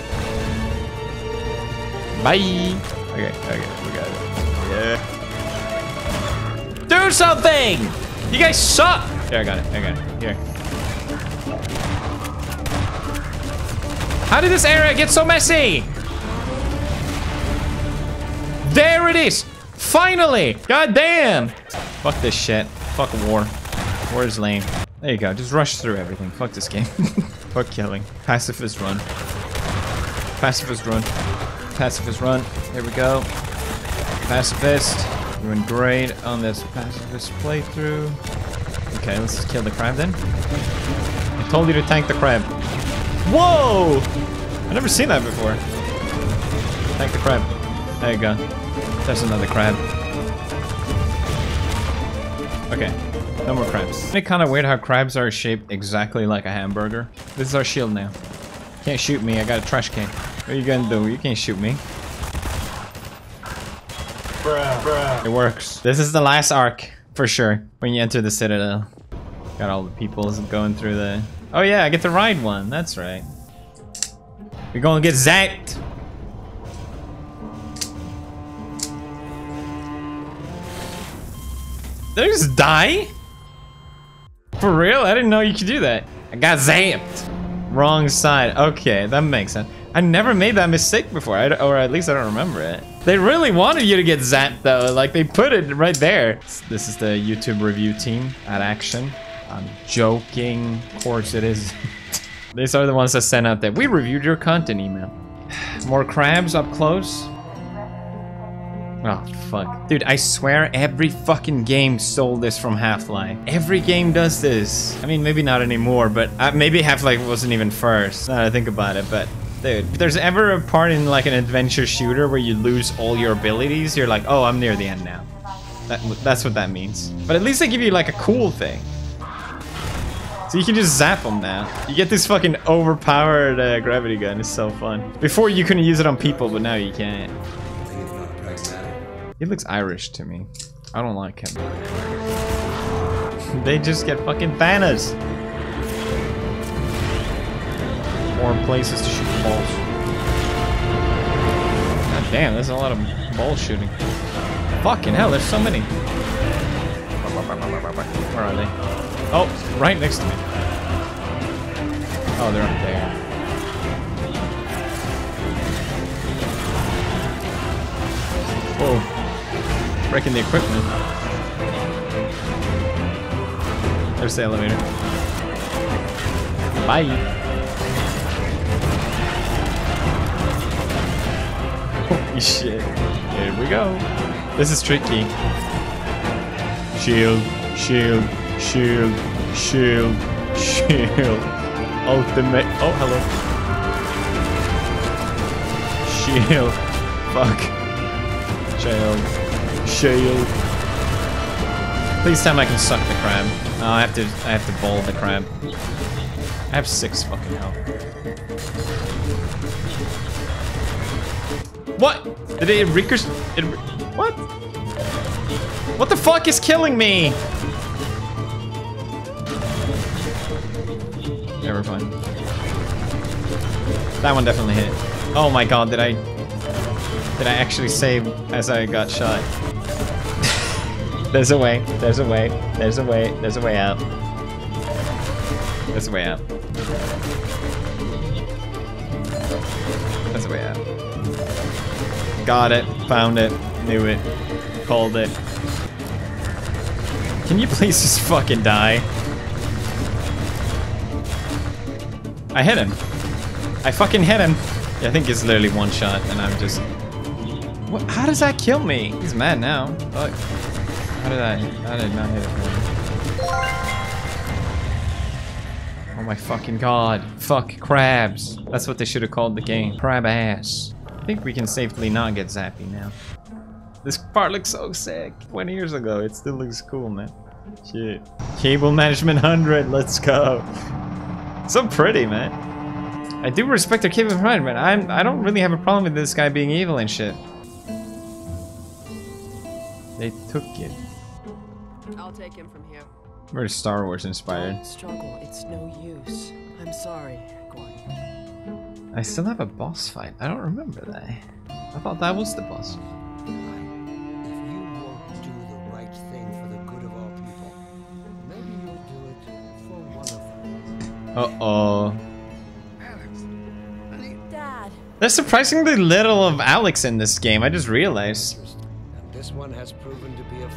Bye. Okay, okay, we got it. Yeah. Do something! You guys suck! There, I got it. I got it. Here. How did this area get so messy? There it is! Finally! God damn! Fuck this shit. Fuck war. War lane? There you go. Just rush through everything. Fuck this game. Fuck killing. Pacifist run. Pacifist run. Pacifist run. Here we go. Pacifist. Doing great on this pacifist playthrough. Okay, let's just kill the crab then. I told you to tank the crab. Whoa! I've never seen that before. Tank the crab. There you go. There's another crab. Okay. No more crabs. Isn't it kind of weird how crabs are shaped exactly like a hamburger? This is our shield now. Can't shoot me, I got a trash can. What are you gonna do? You can't shoot me. Bruh, bruh. It works. This is the last arc, for sure, when you enter the Citadel. Got all the people going through the... Oh yeah, I get to ride one, that's right. We're gonna get zapped! Did I just die? For real? I didn't know you could do that. I got zapped. Wrong side. Okay, that makes sense. I never made that mistake before, I, or at least I don't remember it. They really wanted you to get zapped though, like they put it right there. This is the YouTube review team at action. I'm joking, of course it is. These are the ones that sent out that we reviewed your content email. More crabs up close. Oh, fuck. Dude, I swear every fucking game stole this from Half-Life. Every game does this. I mean, maybe not anymore, but uh, maybe Half-Life wasn't even first. Now that I think about it, but... Dude, if there's ever a part in like an adventure shooter where you lose all your abilities, you're like, oh, I'm near the end now. That, that's what that means. But at least they give you like a cool thing. So you can just zap them now. You get this fucking overpowered uh, gravity gun. It's so fun. Before you couldn't use it on people, but now you can. He looks Irish to me. I don't like him. they just get fucking banners. More places to shoot the balls. God damn, there's a lot of ball shooting. Fucking hell, there's so many. Where are they? Oh, right next to me. Oh, they're up there. Whoa. Breaking the equipment. There's the elevator. Bye. Holy shit. Here we go. This is tricky. Shield, shield, shield, shield, shield. Ultimate. Oh, hello. Shield. Fuck. Shield. Shield. Please tell me I can suck the crab. No, I have to. I have to bowl the crab. I have six fucking health. What? Did it ricochet? It, what? What the fuck is killing me? Never mind. That one definitely hit. Oh my god, did I... Did I actually save as I got shot? There's a way, there's a way, there's a way, there's a way out. There's a way out. There's a way out. Got it, found it, knew it, called it. Can you please just fucking die? I hit him. I fucking hit him. I think it's literally one shot, and I'm just... What? How does that kill me? He's mad now. Fuck. How did I... How did not hit him? Oh my fucking god. Fuck crabs. That's what they should have called the game. Crab ass. I think we can safely not get zappy now. This part looks so sick. 20 years ago, it still looks cool, man. Shit. Cable Management 100, let's go. So pretty, man. I do respect their cable management. I'm, I don't really have a problem with this guy being evil and shit. They took it.
I'll take him from here.
Very Star Wars inspired.
Don't struggle. It's no use. I'm sorry, Gordon.
I still have a boss fight. I don't remember that. I thought that was the boss.
If you won't do the right thing for the good of all people, maybe you'll do it for one of them.
Uh-oh.
Dad.
There's surprisingly little of Alyx in this game. I just realized.
And this one has proven to be a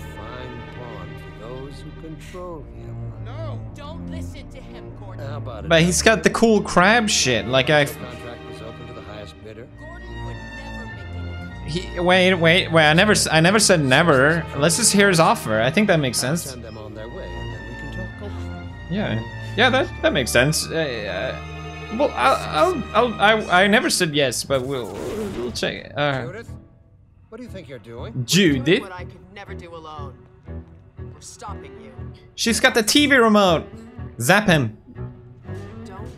who control him. No!
Don't listen to him, Gordon.
How about it?
But he's got the cool crab shit. Like I...
The contract was open to the highest bidder.
Gordon would never make any
He, wait, wait, wait. I never, s- I never said never. Let's just hear his offer. I think that makes sense.
Send them on their way, and then we can talk openly.
Yeah, yeah, that that makes sense. Uh, uh, well, I'll, I'll, I'll, I, I never said yes, but we'll, we'll check. Uh,
Judith, what do you think you're doing?
Doing
Judith.
what I could never do alone. Was stopping you.
She's got the TV remote. Zap him.
Don't.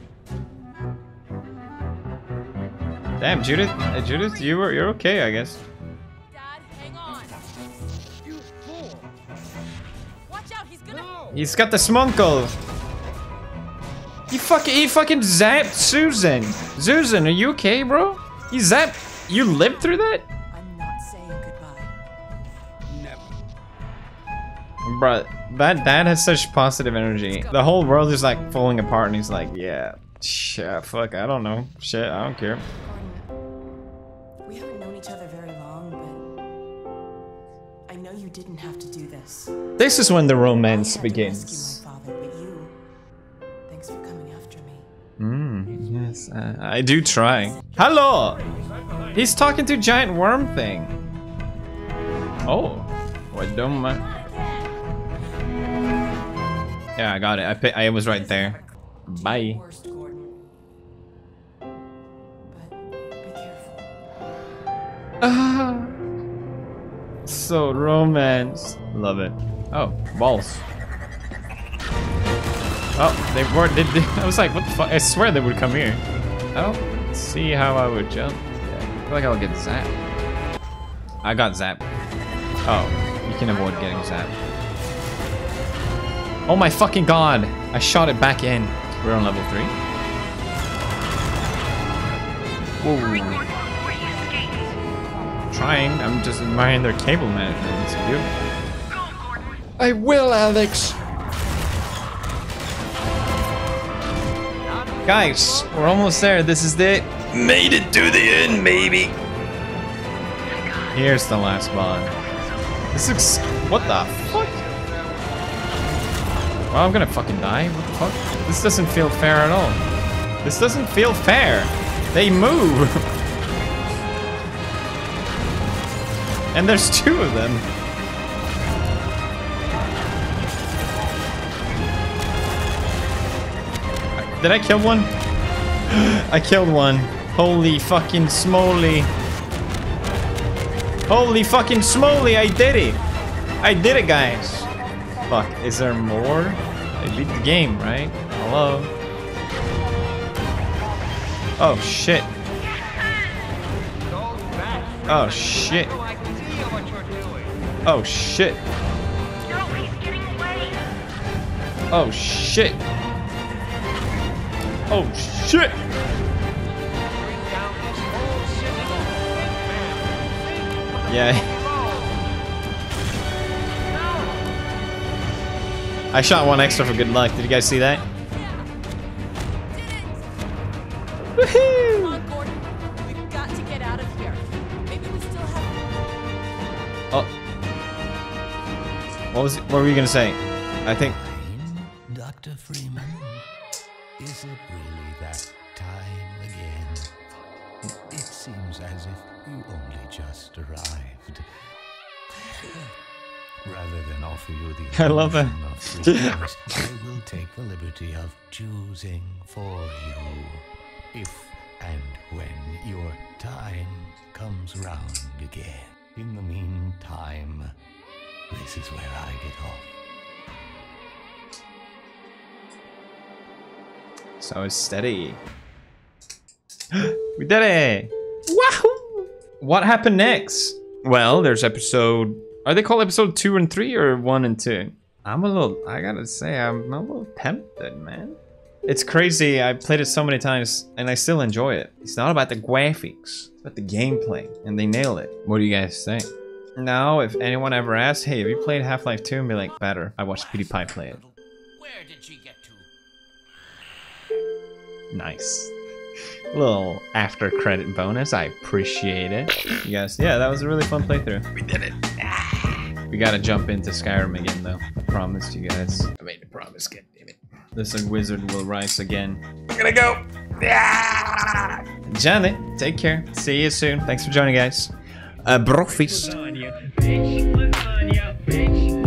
Damn, Judith. Uh, Judith, you were you're okay, I guess.
Dad, hang on.
You fool!
Watch out, he's gonna.
He's got the smunkle. He fucking he fucking zapped Susan. Susan, are you okay, bro? He zapped. You lived through that, bro. That dad has such positive energy. The whole world is like falling apart, and he's like, yeah, shit, fuck, I don't know, shit, I don't care.
We haven't known each other very long, but I know you didn't have to do this.
This is when the romance begins.
rescue my father, but you. Thanks for coming after me.
Mm, yes, uh, I do try. Hello! He's talking to giant worm thing. Oh, what don't mind. Yeah, I got it. I I was right there. Bye.
Worst, Gordon. But be careful.
Ah, so romance. Love it. Oh, balls. Oh, they were. They, they, I was like, what the fuck? I swear they would come here. I don't see how I would jump. Yeah, I feel like I'll get zapped. I got zapped. Oh, you can avoid getting zapped. Oh my fucking god! I shot it back in. We're on level three. Whoa. Trying. I'm just admiring their cable management. It's beautiful. I will, Alyx. Guys, we're almost there. This is it.
Made it to the end, maybe.
Here's the last boss. This looks. What the fuck? Well, I'm gonna fucking die. What the fuck? This doesn't feel fair at all. This doesn't feel fair. They move. and there's two of them. Did I kill one? I killed one. Holy fucking smoly. Holy fucking smoly, I did it. I did it, guys. Fuck, is there more? Beat the game, right? Hello? Oh, shit. Oh, shit. Oh, shit. Oh, shit. Oh, shit. Yeah. I shot one extra for good luck. Did you guys see that? Woohoo!
on, Gordon. We've got to get out of here. Maybe we still have.
Oh. What was? What were you gonna say? I think.
Dr. Freeman, is it really that time again? It seems as if you only just arrived. Rather than offer you the
I love it.
Illusion I will take the liberty of choosing for you. If and when your time comes round again. In the meantime, this is where I get off.
So steady. we did it! Wahoo! What happened next? Well, there's episode. Are they called episode two and three or one and two? I'm a little. I gotta say, I'm a little tempted, man. It's crazy. I played it so many times and I still enjoy it. It's not about the graphics, it's about the gameplay, and they nail it. What do you guys think? Now, if anyone ever asks, hey, have you played Half Life 2? And be like, better. I watched PewDiePie play it.
Where did she get to?
Nice. Little after credit bonus. I appreciate it. You guys, yeah, that was a really fun playthrough.
We did it.
We gotta jump into Skyrim again, though. I promised you guys.
I made a promise, god damn it.
This wizard will rise again.
I'm gonna go. Yeah.
Janet, take care. See you soon. Thanks for joining, guys. Uh, Brofist.
on you, bitch.